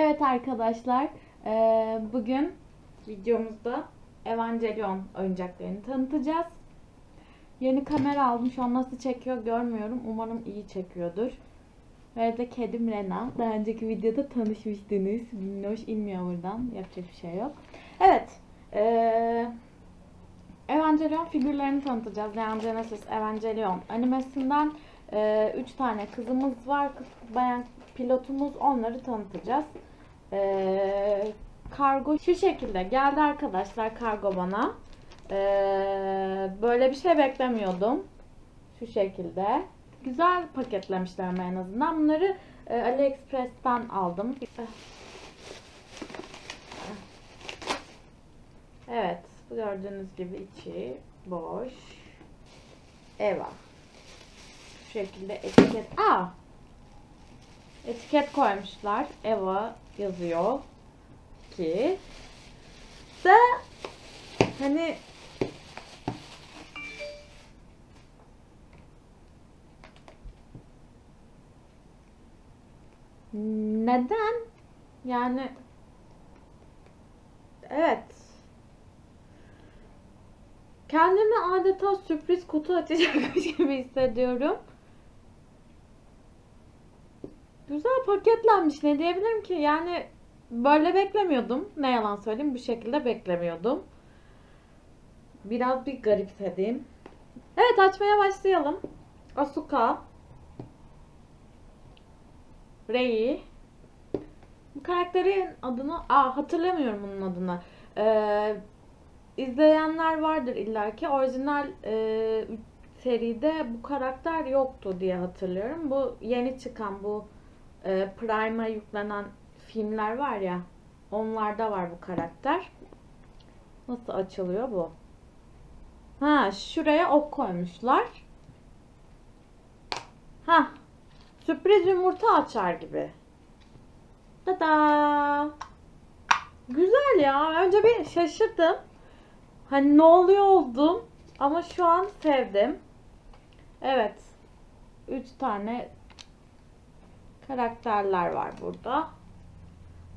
Evet arkadaşlar, eee, bugün videomuzda Evangelion oyuncaklarını tanıtacağız. Yeni kamera aldım. Şu an nasıl çekiyor görmüyorum. Umarım iyi çekiyordur. Ve de kedim Rena. Daha önceki videoda tanışmıştınız. Minnoş inmiyor buradan. Yapacak bir şey yok. Evet. eee Evangelion figürlerini tanıtacağız. Neon Genesis Evangelion animesinden 3 tane kızımız var. Kız, bayan pilotumuz. Onları tanıtacağız. Ee, kargo şu şekilde geldi arkadaşlar kargo bana. Ee, böyle bir şey beklemiyordum. Şu şekilde. Güzel paketlemişler en azından. Bunları e, AliExpress'ten aldım. Evet. Gördüğünüz gibi içi boş. Eva. Şekilde etiket. Aa! Etiket koymuşlar. Eva yazıyor ki de hani neden yani evet kendimi adeta sürpriz kutu açacakmış gibi hissediyorum. Güzel paketlenmiş ne diyebilirim ki yani böyle beklemiyordum. Ne yalan söyleyeyim bu şekilde beklemiyordum. Biraz bir garipsedim. Evet açmaya başlayalım. Asuka. Rei. Bu karakterin adını aa hatırlamıyorum bunun adını. Ee, izleyenler vardır illaki. Orijinal e, seride bu karakter yoktu diye hatırlıyorum. Bu yeni çıkan bu e, Prime'a yüklenen filmler var ya. Onlarda var bu karakter. Nasıl açılıyor bu? Ha, şuraya ok koymuşlar. Ha. Sürpriz yumurta açar gibi. Tada. Güzel ya. Önce bir şaşırdım. Hani ne oluyor oldum. Ama şu an sevdim. Evet. 3 tane karakterler var burada.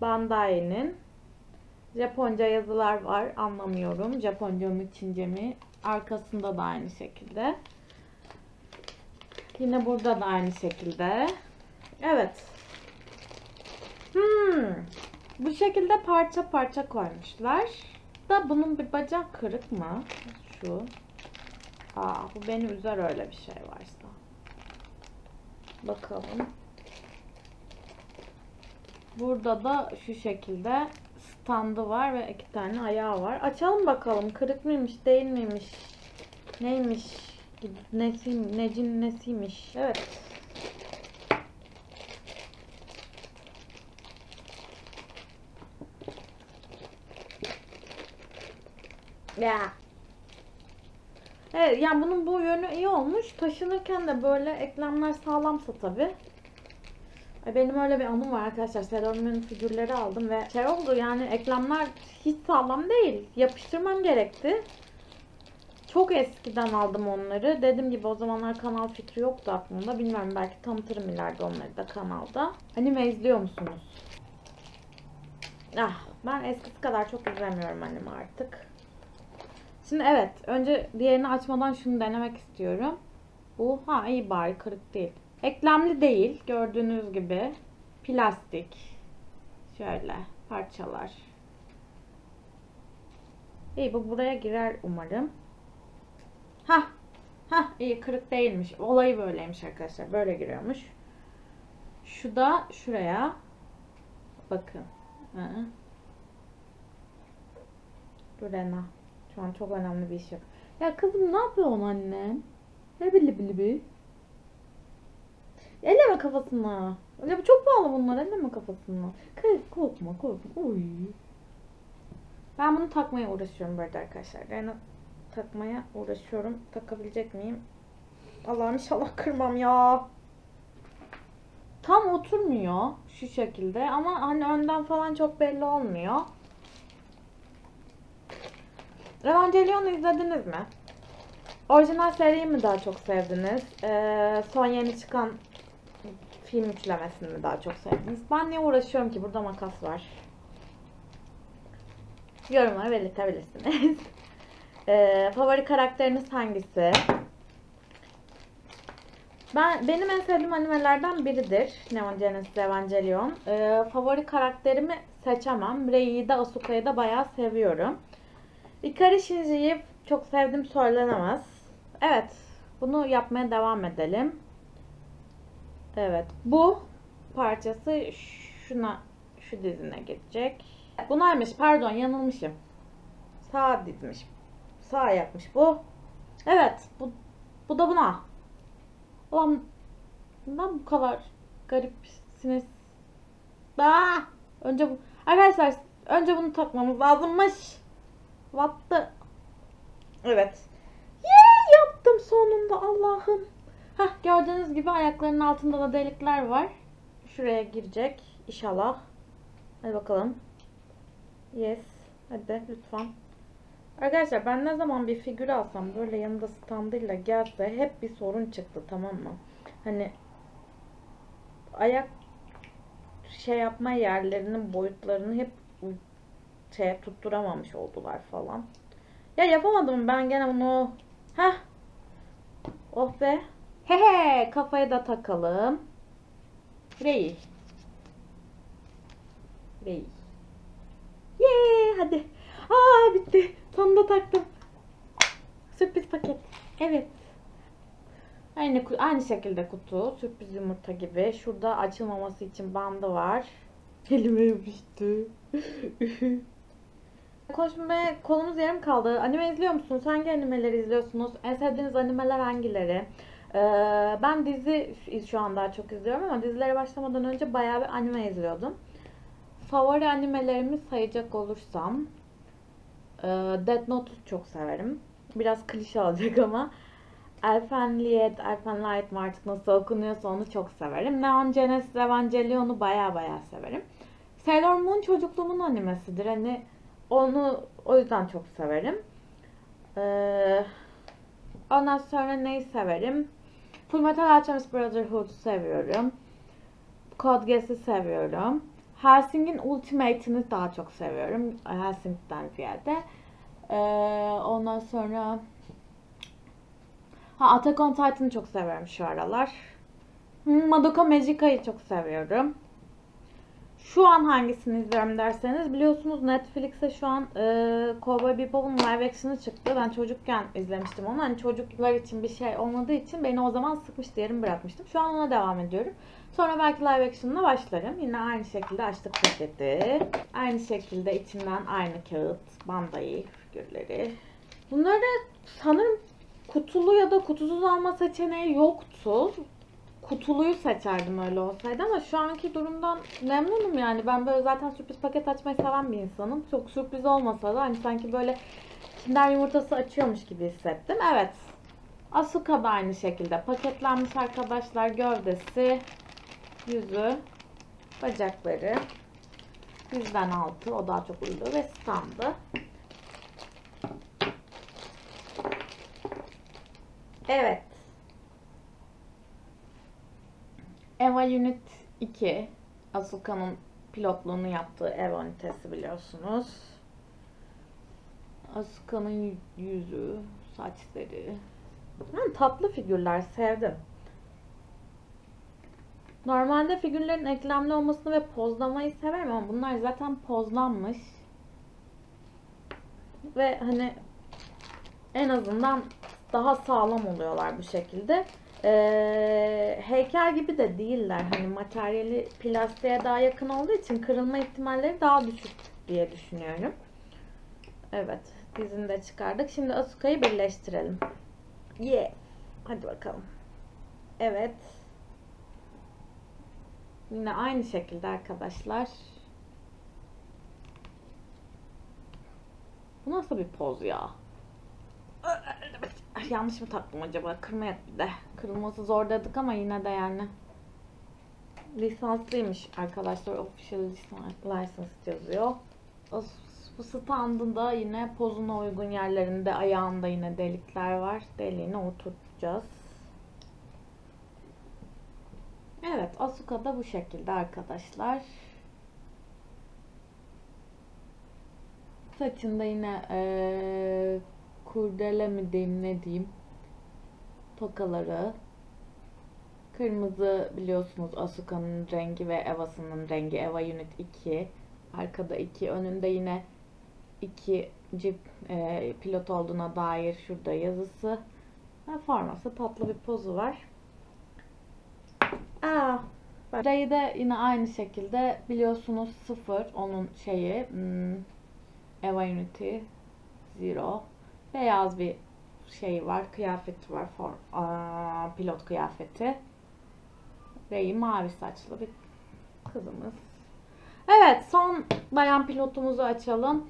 Bandai'nin. Japonca yazılar var. Anlamıyorum. Japonca mı Çince mi? Arkasında da aynı şekilde. Yine burada da aynı şekilde. Evet. Hmm. Bu şekilde parça parça koymuşlar. Da bunun bir bacak kırık mı? Şu. Aa, bu beni üzer öyle bir şey varsa. Bakalım. Burada da şu şekilde standı var ve iki tane ayağı var. Açalım bakalım. Kırık mıymış, değil miymiş? Neymiş? Nesi, necin nesiymiş? Evet. Ya. Evet, yani bunun bu yönü iyi olmuş. Taşınırken de böyle eklemler sağlamsa tabii. Benim öyle bir anım var arkadaşlar. Seramik'in figürleri aldım ve şey oldu yani eklemler hiç sağlam değil. Yapıştırmam gerekti. Çok eskiden aldım onları. Dediğim gibi o zamanlar kanal fikri yoktu aklımda. Bilmiyorum belki tanıtırım ileride onları da kanalda. Anime izliyor musunuz? Ah, ben eskisi kadar çok izlemiyorum anime artık. Şimdi evet. Önce diğerini açmadan şunu denemek istiyorum. Bu ha iyi bari kırık değil. Eklemli değil. Gördüğünüz gibi. Plastik. Şöyle parçalar. İyi bu buraya girer umarım. Ha, ha iyi kırık değilmiş. Olayı böyleymiş arkadaşlar. Böyle giriyormuş. Şu da şuraya. Bakın. Hı. Dur Rena. Şu an çok önemli bir iş yok. Ya kızım ne yapıyorsun annem? Ne bili bili bi? Elleme kafasına. Ya çok pahalı bunlar. Elleme kafasına. Kız korkma korkma. Oy. Ben bunu takmaya uğraşıyorum böyle arkadaşlar. Yani takmaya uğraşıyorum. Takabilecek miyim? Allah'ım inşallah kırmam ya. Tam oturmuyor şu şekilde ama hani önden falan çok belli olmuyor. Evangelion'u izlediniz mi? Orijinal seriyi mi daha çok sevdiniz? Ee, son yeni çıkan film üçlemesini daha çok sevdiniz? Ben niye uğraşıyorum ki? Burada makas var. Yorumlara belirtebilirsiniz. Ee, favori karakteriniz hangisi? Ben benim en sevdiğim animelerden biridir. Neon Genesis Evangelion. Ee, favori karakterimi seçemem. Rei'yi de Asuka'yı da bayağı seviyorum. Ikari Shinji'yi çok sevdim söylenemez. Evet. Bunu yapmaya devam edelim. Evet. Bu parçası şuna şu dizine gidecek. Bunaymış. Pardon yanılmışım. Sağ dizmiş. Sağ ayakmış bu. Evet. Bu, bu da buna. Ulan bundan bu kadar garipsiniz. Aa! Önce bu. Arkadaşlar önce bunu takmamız lazımmış. What the... Evet. Yee, yaptım sonunda Allah'ım. Hah gördüğünüz gibi ayaklarının altında da delikler var. Şuraya girecek inşallah. Hadi bakalım. Yes. Hadi lütfen. Arkadaşlar ben ne zaman bir figür alsam böyle yanında standıyla gelse hep bir sorun çıktı tamam mı? Hani ayak şey yapma yerlerinin boyutlarını hep şeye tutturamamış oldular falan. Ya yapamadım ben gene bunu. Heh. Oh be. Hehe kafaya da takalım. Rey. Rey. Yee hadi. Aa bitti. Sonunda taktım. Sürpriz paket. Evet. Aynı aynı şekilde kutu. Sürpriz yumurta gibi. Şurada açılmaması için bandı var. Elime yapıştı. Konuşmaya kolumuz yarım kaldı. Anime izliyor musunuz? Hangi animeleri izliyorsunuz? En sevdiğiniz animeler hangileri? Ee, ben dizi şu an daha çok izliyorum ama dizilere başlamadan önce bayağı bir anime izliyordum. Favori animelerimi sayacak olursam e, Death Note'u çok severim. Biraz klişe olacak ama Elfenliet, Elfenlight mı artık nasıl okunuyorsa onu çok severim. Neon Genesis Evangelion'u baya baya severim. Sailor Moon çocukluğumun animesidir. Hani onu o yüzden çok severim. Ee, ondan sonra neyi severim? Fullmetal Alchemist Brotherhood'u seviyorum. Code Geass'i seviyorum. Helsing'in Ultimate'ini daha çok seviyorum. Helsing'den ziyade. Ee, ondan sonra ha, Attack on Titan'ı çok seviyorum şu aralar. Madoka Magica'yı çok seviyorum. Şu an hangisini izliyorum derseniz biliyorsunuz Netflix'e şu an e, Cowboy Bebop'un live action'ı çıktı. Ben çocukken izlemiştim onu. Hani çocuklar için bir şey olmadığı için beni o zaman sıkmıştı yarım bırakmıştım. Şu an ona devam ediyorum. Sonra belki live action'ına başlarım. Yine aynı şekilde açtık paketi. Aynı şekilde içinden aynı kağıt, bandayı, figürleri. Bunları sanırım kutulu ya da kutusuz alma seçeneği yoktu kutuluyu seçerdim öyle olsaydı ama şu anki durumdan memnunum yani. Ben böyle zaten sürpriz paket açmayı seven bir insanım. Çok sürpriz olmasa da hani sanki böyle kinder yumurtası açıyormuş gibi hissettim. Evet. Asuka da aynı şekilde paketlenmiş arkadaşlar. Gövdesi, yüzü, bacakları, yüzden altı o daha çok uydu ve standı. Evet. Eva Unit 2 Asuka'nın pilotluğunu yaptığı Eva ünitesi biliyorsunuz. Asuka'nın yüzü, saçları. Ben tatlı figürler sevdim. Normalde figürlerin eklemli olmasını ve pozlamayı severim ama bunlar zaten pozlanmış. Ve hani en azından daha sağlam oluyorlar bu şekilde. Ee, heykel gibi de değiller. Hani materyali plastiğe daha yakın olduğu için kırılma ihtimalleri daha düşük diye düşünüyorum. Evet. Dizini de çıkardık. Şimdi Asuka'yı birleştirelim. Yeah. Hadi bakalım. Evet. Yine aynı şekilde arkadaşlar. Bu nasıl bir poz ya? Yanlış mı taktım acaba? Kırmaya de. Kırılması zor dedik ama yine de yani. Lisanslıymış arkadaşlar. Official license yazıyor. Bu standında yine pozuna uygun yerlerinde ayağında yine delikler var. Deliğini oturtacağız. Evet, Asuka da bu şekilde arkadaşlar. Saçında yine eee kurdele mi diyeyim ne diyeyim tokaları. Kırmızı biliyorsunuz Asuka'nın rengi ve Eva'sının rengi. Eva Unit 2. Arkada 2. Önünde yine ikinci e, pilot olduğuna dair şurada yazısı. Ve forması tatlı bir pozu var. Aa, Burayı da yine aynı şekilde biliyorsunuz sıfır onun şeyi hmm, Eva Unity Zero beyaz bir şey var kıyafeti var for, aa, pilot kıyafeti Rey mavi saçlı bir kızımız. Evet son bayan pilotumuzu açalım.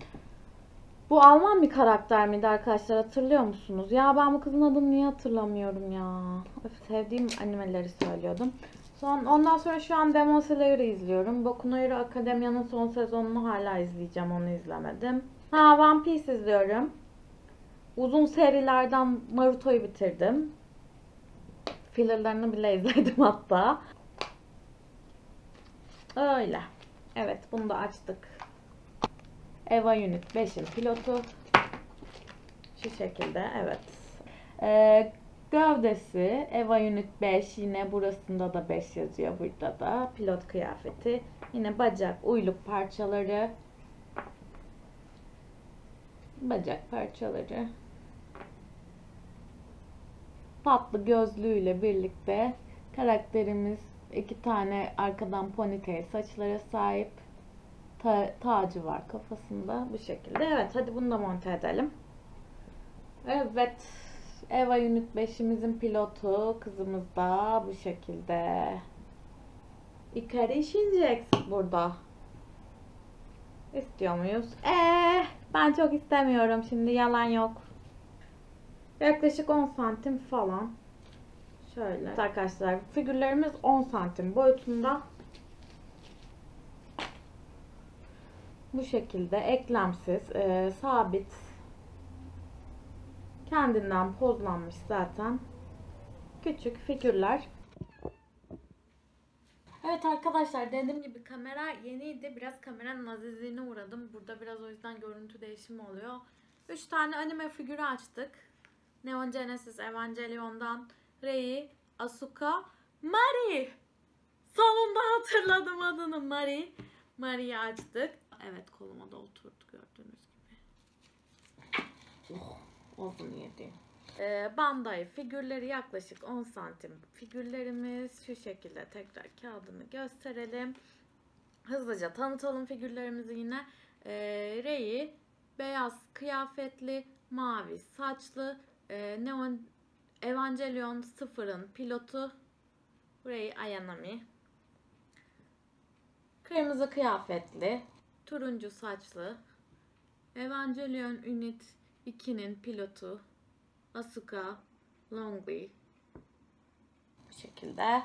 Bu Alman bir karakter miydi arkadaşlar hatırlıyor musunuz? Ya ben bu kızın adını niye hatırlamıyorum ya. Öf, sevdiğim animeleri söylüyordum. Son, ondan sonra şu an Demon Slayer'ı izliyorum. Boku no Hero Academia'nın son sezonunu hala izleyeceğim. Onu izlemedim. Ha One Piece izliyorum. Uzun serilerden Naruto'yu bitirdim. Fillerlerini bile izledim hatta. Öyle. Evet bunu da açtık. Eva Unit 5'in pilotu. Şu şekilde evet. Ee, gövdesi Eva Unit 5 yine burasında da 5 yazıyor burada da. Pilot kıyafeti. Yine bacak uyluk parçaları. Bacak parçaları. Tatlı gözlüğüyle birlikte karakterimiz iki tane arkadan ponytail saçlara sahip ta- tacı var kafasında bu şekilde. Evet hadi bunu da monte edelim. Evet Eva Unit 5'imizin pilotu kızımız da bu şekilde. Ikari Shinji burada. İstiyor muyuz? Eee ben çok istemiyorum şimdi yalan yok. Yaklaşık 10 santim falan. Şöyle arkadaşlar figürlerimiz 10 santim boyutunda. Bu şekilde eklemsiz, e, sabit, kendinden pozlanmış zaten küçük figürler. Evet arkadaşlar dediğim gibi kamera yeniydi. Biraz kameranın azizliğine uğradım. Burada biraz o yüzden görüntü değişimi oluyor. 3 tane anime figürü açtık. Neon Genesis Evangelion'dan Rei, Asuka, Mari. Sonunda hatırladım adını Mari. Mari'yi açtık. Evet koluma da oturdu gördüğünüz gibi. Oh, olsun yedi. Ee, Bandai figürleri yaklaşık 10 santim figürlerimiz. Şu şekilde tekrar kağıdını gösterelim. Hızlıca tanıtalım figürlerimizi yine. Ee, Rei beyaz kıyafetli, mavi saçlı, e, Neon Evangelion 0'ın pilotu Rei Ayanami. Kırmızı kıyafetli, turuncu saçlı, Evangelion Unit 2'nin pilotu Asuka Longley. Bu şekilde.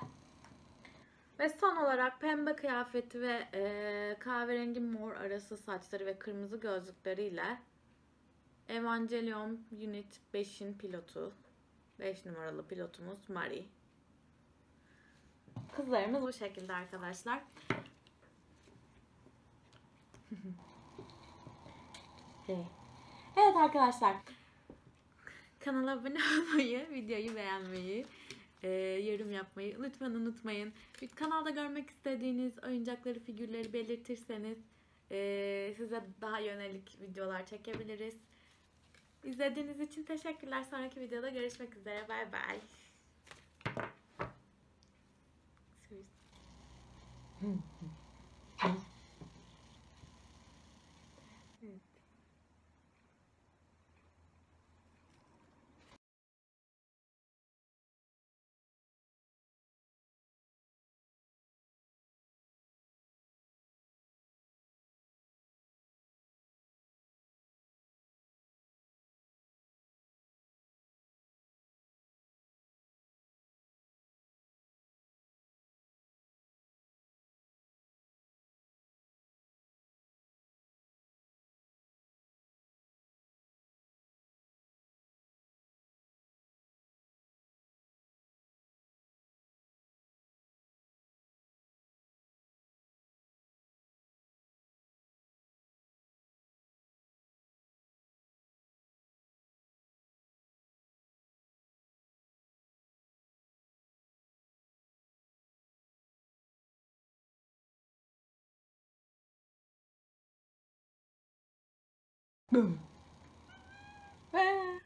Ve son olarak pembe kıyafeti ve e, kahverengi mor arası saçları ve kırmızı gözlükleriyle Evangelion Unit 5'in pilotu. 5 numaralı pilotumuz Mari. Kızlarımız bu şekilde arkadaşlar. evet arkadaşlar. Kanala abone olmayı, videoyu beğenmeyi, e, yorum yapmayı lütfen unutmayın. Kanalda görmek istediğiniz oyuncakları, figürleri belirtirseniz e, size daha yönelik videolar çekebiliriz. İzlediğiniz için teşekkürler. Sonraki videoda görüşmek üzere. Bay bay. Hmm. Ee,